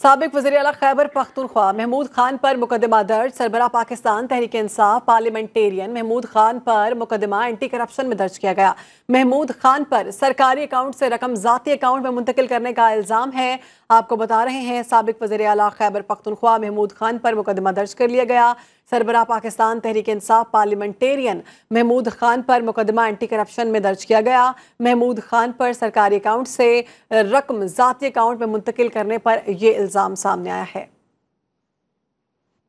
सबक वजी अला खैबर पख्तूनख्वा, महमूद खान पर मुकदमा दर्ज। सरबरा पाकिस्तान तहरीक इंसाफ पार्लियामेंटेरियन महमूद खान पर मुकदमा एंटी करप्शन में दर्ज किया गया। महमूद खान पर सरकारी अकाउंट से रकम जाती अकाउंट में मुंतकिल करने का इल्ज़ाम है। आपको बता रहे हैं, सबक वजी अला खैबर पख्तूनख्वा, महमूद खान पर मुकदमा दर्ज कर लिया गया। सरबरा पाकिस्तान तहरीक इंसाफ पार्लियामेंटेरियन महमूद खान पर मुकदमा एंटी करप्शन में दर्ज किया गया। महमूद खान पर सरकारी अकाउंट से रकम जाती अकाउंट में मुंतकिल करने पर यह इल्ज़ाम सामने आया है।